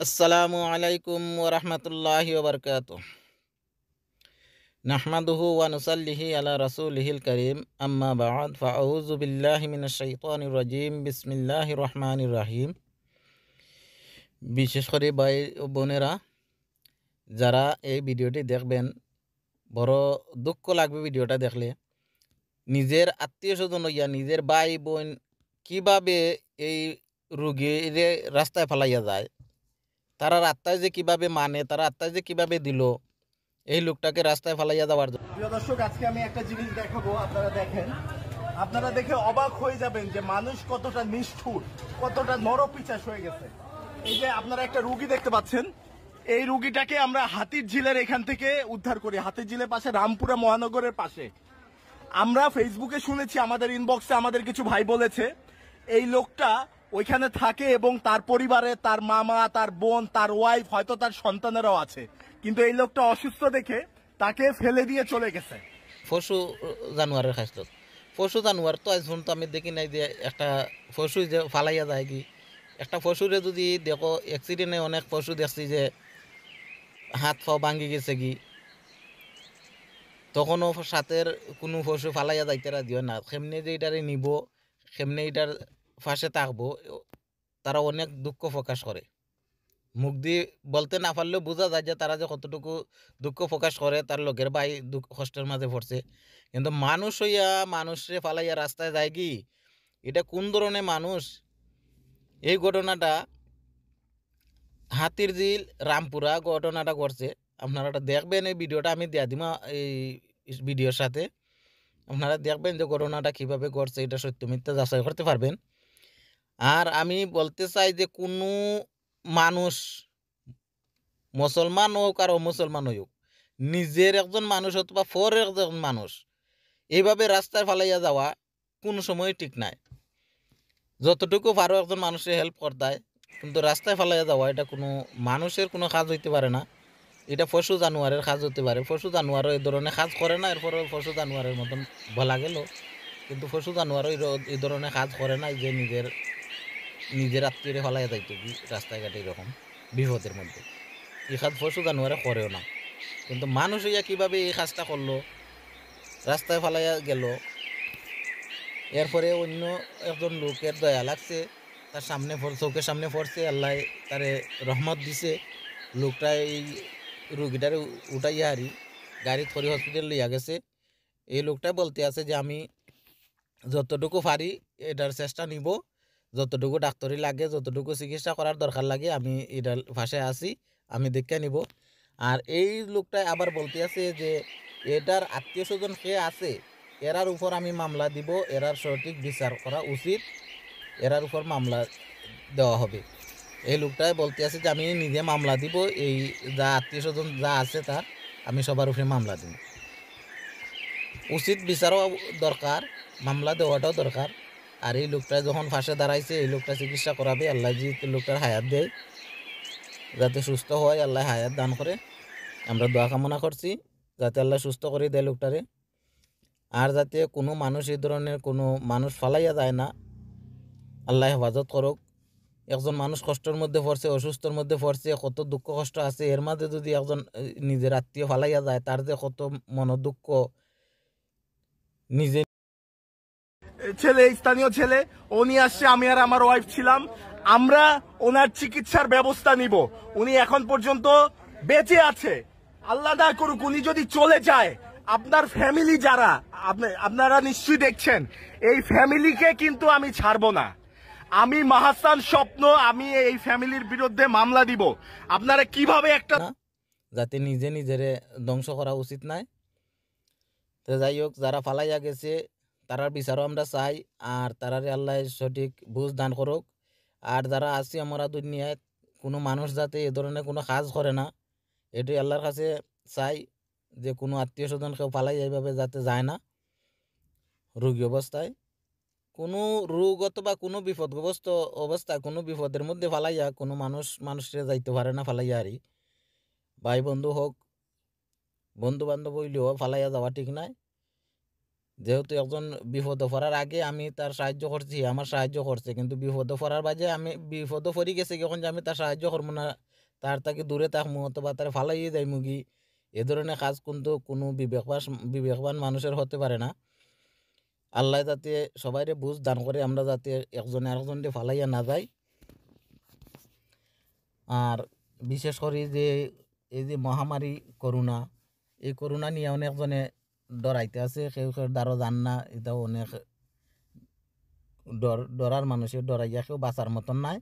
আসসালামু আলাইকুম ওরহমতুল্লাহি ওবরকাত নাহমাদুহু ওয়া নুসাল্লিহি আলা রাসূলিহিল করিম। আম্মা বা'দ ফাআউযু বিল্লাহি মিনাশ শাইতানির রাজিম। বিসমিল্লাহির রহমানির রহিম। বিশেষ করে ভাই ও বোনেরা, যারা এই ভিডিওটি দেখবেন, বড় দুঃখ লাগবে ভিডিওটা দেখলে। নিজের আত্মীয় স্বজন হইয়া নিজের ভাই বোন কীভাবে এই রুগীরে রাস্তায় ফেলাইয়া যায় তারা আত্মায় যে কীভাবে মানে তারা আত্মায় যে কীভাবে দিল, এই লোকটাকে রাস্তায় ফেলাইয়া দেওয়ার জন্য। প্রিয় দর্শক, আজকে আমি একটা জিনিস দেখাবো, আপনারা দেখেন। আপনারা দেখে অবাক হয়ে যাবেন যে মানুষ কতটা নিষ্ঠুর, কতটা নরপিচাস হয়ে গেছে। এই যে আপনারা একটা রুগী দেখতে পাচ্ছেন, এই রুগীটাকে আমরা হাতির ঝিলের এখান থেকে উদ্ধার করি। হাতির ঝিলের পাশে, রামপুরা মহানগরের পাশে। আমরা ফেসবুকে শুনেছি, আমাদের ইনবক্সে আমাদের কিছু ভাই বলেছে, এই লোকটা ওইখানে থাকে এবং তার পরিবারে তার মামা, তার বোন, তার ওয়াইফ হয়তো তার সন্তানেরাও আছে। কিন্তু এই লোকটা অসুস্থ দেখে তাকে ফেলে দিয়ে চলে গেছে। পশু জানোয়ারের খাইছিল। পশু জানোয়ার তো আজ তো আমি দেখি নাই যে একটা পশু যে ফালাইয়া যায় কি। একটা পশুরে যদি দেখো অ্যাক্সিডেন্টে অনেক পশু দেখছি যে হাত পাও ভাঙ্গি গেছে কি। তখনও সাথের কোনো পশু ফালাইয়া যাইতে হয় না। সেমনি যে এটারে নিব, সেমনি এটার ফাঁসে থাকব তারা অনেক দুঃখ প্রকাশ করে। মুখ দিয়ে বলতে না পারলেও বোঝা যায় যে তারা যে কতটুকু দুঃখ প্রকাশ করে, তার লোকের ভাই দুঃখ কষ্টের মাঝে পড়ছে। কিন্তু মানুষ হইয়া, মানুষরে ফালাইয়া রাস্তায় যায় কি? এটা কোন ধরনের মানুষ? এই ঘটনাটা হাতির জিল রামপুরা ঘটনাটা ঘটছে। আপনারা দেখবেন, এই ভিডিওটা আমি দিয়া দিমা, এই ভিডিওর সাথে। আপনারা দেখবেন যে ঘটনাটা কীভাবে ঘটছে, এটা সত্য মিথ্যা যাচাই করতে পারবেন। আর আমি বলতে চাই যে, কোনো মানুষ, মুসলমান হোক আর অমুসলমান হোক, নিজের একজন মানুষ অথবা ফর একজন মানুষ, এইভাবে রাস্তায় ফালাইয়া যাওয়া কোনো সময় ঠিক নাই। যতটুকু পারো একজন মানুষে হেল্প করতায় কিন্তু রাস্তায় ফালাইয়া যাওয়া, এটা কোনো মানুষের কোনো কাজ হইতে পারে না। এটা পশু জানোয়ারের কাজ হতে পারে। পশু জানোয়ারও এই ধরনের কাজ করে না এরপরে পশু জানোয়ারের মতন বলা গেল। কিন্তু পশু জানোয়ারও এই ধরনের কাজ করে না যে, নিজের নিজের আত্মীয় ফলাইয়া যাইতো রাস্তাঘাটে এরকম বিপদের মধ্যে। এই কাজ পশু জানোয়ারে করেও না। কিন্তু মানুষ হইয়া কীভাবে এই কাজটা করল, রাস্তায় ফালাইয়া গেল, এরপরে অন্য একজন লোকের দয়া লাগছে, তার সামনে চোখের সামনে পড়ছে, আল্লাহ তারে রহমত দিছে। লোকটা এই রুগীটারে উঠাইয়া হারি, গাড়ি থরি হসপিটাল লইয়া গেছে। এই লোকটা বলতে আছে যে, আমি যতটুকু পারি, এটার চেষ্টা নিব। যতটুকু ডাক্তারি লাগে, যতটুকু চিকিৎসা করার দরকার লাগে, আমি এটার ভাষায় আছি, আমি দেখে নিব। আর এই লোকটাই আবার বলতে আছে যে, এটার আত্মীয় স্বজন কে আছে, এরার উপর আমি মামলা দিব, এরার সঠিক বিচার করা উচিত, এরার উপর মামলা দেওয়া হবে। এই লোকটাই বলতে আছে যে, আমি নিজে মামলা দিব, এই যা আত্মীয় স্বজন যা আছে তার, আমি সবার উপরে মামলা দিব উচিত বিচারও দরকার, মামলা দেওয়াটাও দরকার। আর এই লোকটা যখন ফাঁসে দাঁড়াইছে, এই লোকটা চিকিৎসা করাবে। আল্লাহ জি লোকটার হায়াত দেয়, যাতে সুস্থ হয়, আল্লাহ হায়াত দান করে। আমরা দোয়া কামনা করছি, যাতে আল্লাহ সুস্থ করে দেয় লোকটারে। আর যাতে কোনো মানুষ এই ধরনের কোনো মানুষ ফালাইয়া যায় না, আল্লাহ হেফাজত করুক। একজন মানুষ কষ্টের মধ্যে পড়ছে, অসুস্থর মধ্যে পড়ছে, কত দুঃখ কষ্ট আছে, এর মাঝে যদি একজন নিজের আত্মীয় ফালাইয়া যায়, তার যে কত মন দুঃখ নিজে ছেলে, স্থানীয় ছেলে উনি আসছে, আমি আর আমার ওয়াইফ ছিলাম। আমরা ওনার চিকিৎসার ব্যবস্থা নিব। উনি এখন পর্যন্ত বেঁচে আছে। আল্লাহ না করুক, উনি যদি চলে যায়, আপনার ফ্যামিলি যারা আপনারা নিশ্চয়ই দেখছেন, এই ফ্যামিলিকে কিন্তু আমি ছাড়বো না। আমি মাহাসান স্বপ্ন, আমি এই ফ্যামিলির বিরুদ্ধে মামলা দিব। আপনারা কীভাবে একটা যাতে নিজে নিজেরে ধ্বংস করা উচিত নাই। তো যাই হোক, যারা ফালাইয়া গেছে তারার বিচারও আমরা চাই, আর তারারে আল্লাহ সঠিক বুঝ দান করুক। আর যারা আছি আমরা দুনিয়ায়, কোনো মানুষ যাতে এ ধরনের কোনো কাজ করে না, এটাই আল্লাহর কাছে চাই যে কোনো আত্মীয় স্বজন কেউ পালাই এইভাবে যাতে যায় না রোগী অবস্থায়। কোনো রোগ অথবা কোনো বিপদগ্রস্ত অবস্থায় কোনো বিপদের মধ্যে ফালাইয়া কোনো মানুষ, মানুষের যাইতে পারে না ফালাইয়া আরই ভাই বন্ধু হোক বন্ধু বান্ধব হইলেও ফালাইয়া যাওয়া ঠিক নাই। যেহেতু একজন বিপদে পড়ার আগে আমি তার সাহায্য করছি, আমার সাহায্য করছে। কিন্তু বিপদে পড়ার বাজে আমি বিপদে পড়ি গেছে যখন যে আমি তার সাহায্য করব না, তার তাকে দূরে থাকব অথবা তার ফালাইয়ে যাই মুগি এ ধরনের কাজ কিন্তু কোনো বিবেকবান বিবেকবান মানুষের হতে পারে না। আল্লাহ যাতে সবাইরে বুঝ দান করে, আমরা যাতে একজনে আরেকজনকে ফালাইয়া না যাই। আর বিশেষ করে যে এই যে মহামারী করোনা, এই করোনা নিয়ে অনেকজনে ডরাইতে আছে, কেউ কেউ দ্বারও জান না, এটাও অনেক ডর, ডরার মানুষের ডরাইয়া কেউ বাঁচার মতন নাই।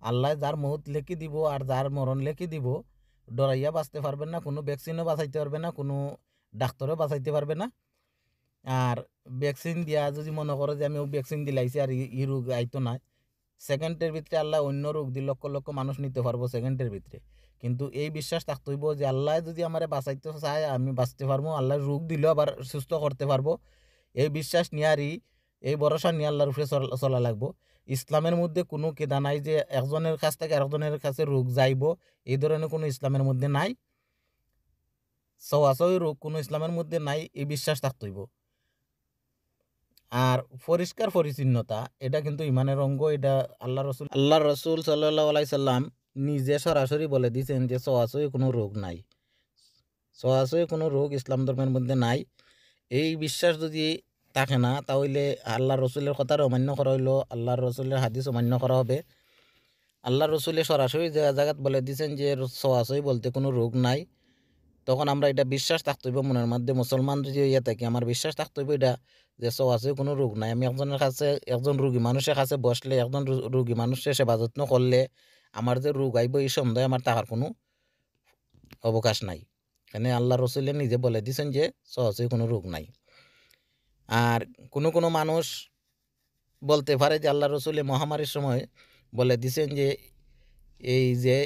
আল্লাহ যার মৌত লেখি দিব আর যার মরণ লেখি দিব, ডরাইয়া বাঁচতে পারবে না, কোনো ভ্যাকসিনও বাঁচাইতে পারবে না, কোনো ডাক্তারও বাঁচাইতে পারবে না। আর ভ্যাকসিন দিয়া যদি মনে করো যে আমি ভ্যাকসিন দিলাইছি আর ই- রোগ আইতো না সেকেন্ডের ভিতরে আল্লাহ অন্য রোগ দি লক্ষ লক্ষ মানুষ নিতে পারব সেকেন্ডের ভিতরে। কিন্তু এই বিশ্বাস থাকতে হইব যে আল্লাহ যদি আমারে বাঁচাইতে চায়, আমি বাঁচতে পারব, আল্লাহ রোগ দিলেও আবার সুস্থ করতে পারব। এই বিশ্বাস নিয়ারই, এই ভরসা নিয়ে আল্লাহর উপরে চলা- লাগবো। ইসলামের মধ্যে কোনো কেদা নাই যে একজনের কাছ থেকে আরেকজনের কাছে রোগ যাইব, এই ধরনের কোনো ইসলামের মধ্যে নাই। সওয়াসই রোগ কোনো ইসলামের মধ্যে নাই, এই বিশ্বাস থাকতে হইব আর পরিষ্কার পরিচ্ছন্নতা, এটা কিন্তু ইমানের অঙ্গ, এটা আল্লাহ রসুল আল্লাহ রসুল সাল্লাহ আলাই সাল্লাম নিজে সরাসরি বলে দিয়েছেন যে সহাসই কোনো রোগ নাই। সহাসই কোনো রোগ ইসলাম ধর্মের মধ্যে নাই। এই বিশ্বাস যদি থাকে না, তাহলে আল্লাহ রসুলের কথার অমান্য করা হইল, আল্লাহ রসুলের হাদিস অমান্য করা হবে। আল্লাহ রসুলের সরাসরি জায়গাত বলে দিয়েছেন যে সহাসই বলতে কোনো রোগ নাই। তখন আমরা এটা বিশ্বাস থাকতে হইব মনের মধ্যে। মুসলমান যদি ইয়ে থাকি, আমার বিশ্বাস থাকতে হইব এটা যে সহাসই কোনো রোগ নাই। আমি একজনের কাছে, একজন রুগী মানুষের কাছে বসলে, একজন রুগী মানুষের সেবা যত্ন করলে আমার যে রোগ আইব এই সন্দেহে আমার তাহার কোনো অবকাশ নাই। এখানে আল্লাহ রসুলে নিজে বলে দিয়েছেন যে সহজেই কোনো রোগ নাই। আর কোনো কোনো মানুষ বলতে পারে যে, আল্লাহ রসুলে মহামারীর সময় বলে দিয়েছেন যে, এই যে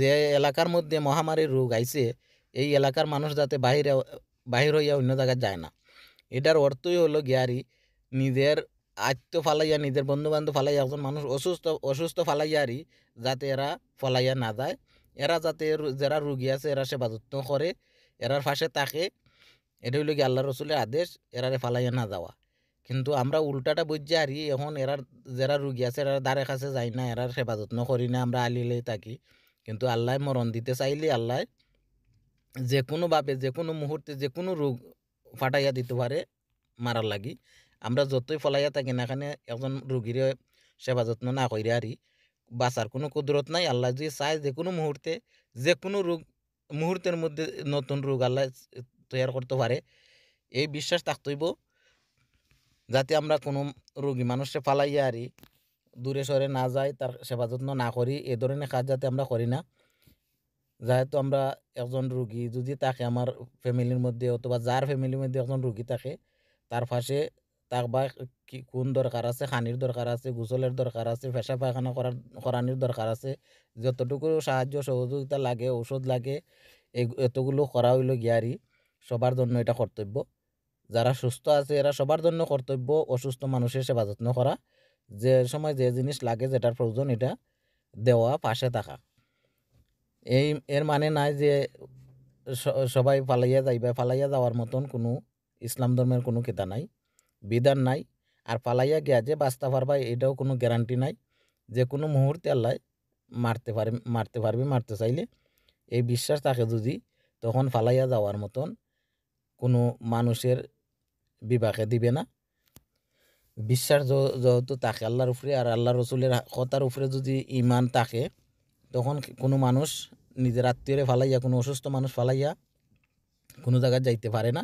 যে এলাকার মধ্যে মহামারীর রোগ আইছে, এই এলাকার মানুষ যাতে বাহিরে, বাহির হইয়া অন্য জায়গায় যায় না। এটার অর্থই হলো গিয়ারি, নিজের আত্ম ফালাইয়া, নিজের বন্ধু বান্ধব ফালাইয়া, একজন মানুষ অসুস্থ অসুস্থ ফালাইয়ারই যাতে এরা ফলাইয়া না যায়। এরা যাতে যারা রুগী আছে, এরা সেবা যত্ন করে, এরার পাশে তাকে এটা হইল কি আল্লাহ রসুলের আদেশ, এরারে ফালাইয়া না যাওয়া। কিন্তু আমরা উল্টাটা বুঝছি, আরি এখন এরার, যারা রুগী আছে, এরা দ্বারে কাছে যাই না, এরার সেবা যত্ন করি না, আমরা আলিলেই থাকি। কিন্তু আল্লাহ মরণ দিতে চাইলে আল্লাহ যে কোনোভাবে যে কোনো মুহূর্তে যে কোনো রোগ ফাটাইয়া দিতে পারে মারার লাগি। আমরা যতই ফলাইয়া থাকি না এখানে একজন রুগীর সেবা যত্ন না করি আরি বাঁচার কোনো কুদরত নাই। আল্লাহ যদি চায় যে কোনো মুহূর্তে, যে কোনো রোগ, মুহূর্তের মধ্যে নতুন রোগ আল্লাহ তৈরি করতে পারে। এই বিশ্বাস থাকতেইব যাতে আমরা কোনো রোগী মানুষকে ফালাইয়া আরি দূরে সরে না যাই, তার সেবা যত্ন না করি। এ ধরনের কাজ যাতে আমরা করি না। যেহেতু আমরা একজন রুগী যদি থাকে, আমার ফ্যামিলির মধ্যে অথবা যার ফ্যামিলির মধ্যে একজন রুগী থাকে, তার পাশে তাক বা কি, কোন দরকার আছে? খানির দরকার আছে গোসলের দরকার আছে পেশা পায়খানা করার করানির দরকার আছে, যতটুকু সাহায্য সহযোগিতা লাগে, ঔষধ লাগে, এই এতগুলো করা হইল গিয়ারি সবার জন্য এটা কর্তব্য যারা সুস্থ আছে এরা সবার জন্য কর্তব্য অসুস্থ মানুষের সেবা যত্ন করা যে সময় যে জিনিস লাগে যেটার প্রয়োজন এটা দেওয়া, পাশে থাকা। এই এর মানে নাই যে সবাই পালাইয়া যাইবা পালাইয়া যাওয়ার মতন কোনো ইসলাম ধর্মের কোনো কেতা নাই। বিধান নাই, আর পালাইয়া গিয়া যে বাঁচতে পারবা, এটাও কোনো গ্যারান্টি নাই যে কোনো মুহূর্তে আল্লাহ মারতে পারে, মারতে পারবে, মারতে চাইলে। এই বিশ্বাস থাকে যদি, তখন ফালাইয়া যাওয়ার মতন কোনো মানুষের বিবাকে দিবে না। বিশ্বাস যেহেতু থাকে আল্লাহর উপরে, আর আল্লাহ রসুলের কথার উপরে যদি ইমান থাকে, তখন কোনো মানুষ নিজের আত্মীয়রে ফালাইয়া কোনো অসুস্থ মানুষ ফালাইয়া কোনো জায়গায় যাইতে পারে না।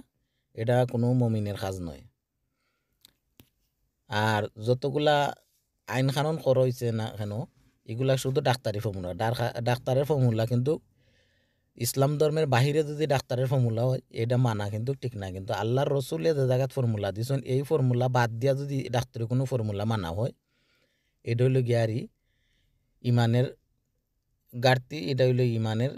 এটা কোনো মমিনের কাজ নয়। আর যতগুলা আইন কানুন করা হয়েছে না কেন, এগুলা শুধু ডাক্তারি ফর্মুলা ডাক্তারের ফর্মুলা কিন্তু ইসলাম ধর্মের বাহিরে যদি ডাক্তারের ফর্মুলা হয়, এটা মানা কিন্তু ঠিক না। কিন্তু আল্লাহর রসুলে যে জায়গাত ফর্মুলা দিয়েছেন এই ফর্মুলা বাদ দিয়া যদি ডাক্তারি কোনো ফর্মুলা মানা হয়, এটা হইল গিয়ারি ইমানের ঘাটতি, এটা হইল ইমানের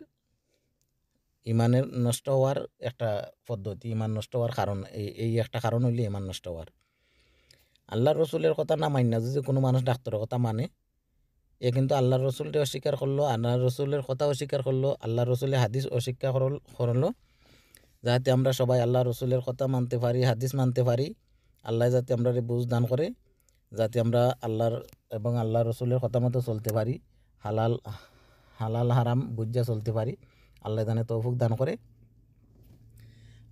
ইমানের নষ্ট হওয়ার একটা পদ্ধতি, ইমান নষ্ট হওয়ার কারণ এই একটা কারণ হইলে ইমান নষ্ট হওয়ার। আল্লাহ রসুলের কথা না মান্য যদি কোনো মানুষ ডাক্তারের কথা মানে এ কিন্তু আল্লাহ রসুলকে অস্বীকার করল আল্লাহ রসুলের কথা অস্বীকার করল আল্লাহ রসুলের হাদিস অস্বীকার করল- যাতে আমরা সবাই আল্লাহ রসুলের কথা মানতে পারি, হাদিস মানতে পারি, আল্লাহ যাতে আমরা বুঝ দান করে, যাতে আমরা আল্লাহর এবং আল্লাহ রসুলের কথা মতো চলতে পারি, হালাল হালাল হারাম বুঝা চলতে পারি, আল্লাহ দানে তৌফুক দান করে।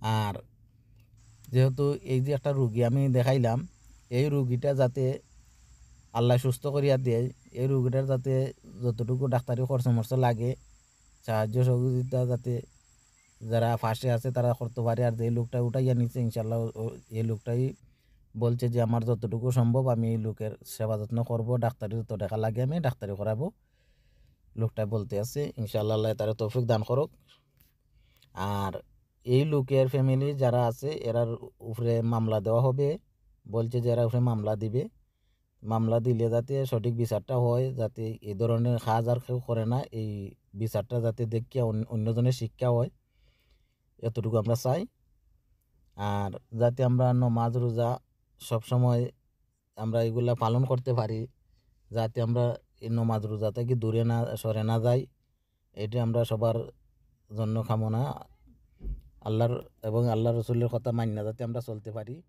আর যেহেতু এই যে একটা রুগী আমি দেখাইলাম এই রুগীটা যাতে আল্লাহ সুস্থ করিয়া দেয়, এই রুগীটার যাতে যতটুকু ডাক্তারি খরচ লাগে, সাহায্য সহযোগিতা যাতে যারা ফার্স্টে আছে তারা করতে পারে আর যে লোকটা উঠাইয়া নিচ্ছে ইনশাল্লাহ এই লোকটাই বলছে যে আমার যতটুকু সম্ভব আমি এই লোকের সেবা যত্ন করব ডাক্তারি যত টাকা লাগে আমি ডাক্তারি করাবো লোকটা বলতে আছে ইনশাল্লাহ তারা তৌফিক দান করুক আর এই লোকের ফ্যামিলি যারা আছে এরার উপরে মামলা দেওয়া হবে। বলছে যে এরা উপরে মামলা দিবে। মামলা দিলে যাতে সঠিক বিচারটা হয়, যাতে এই ধরনের কাজ আর কেউ করে না, এই বিচারটা যাতে অন্য- অন্যজনের শিক্ষা হয়। এতটুকু আমরা চাই। আর যাতে আমরা নমাজ, রোজা সবসময় আমরা এগুলা পালন করতে পারি, যাতে আমরা এই নমাজ, রোজা থেকে দূরে না, সরে না যাই, এটি আমরা সবার জন্য কামনা। আল্লাহর এবং আল্লাহ রসুলের কথা মান্য যাতে আমরা চলতে পারি।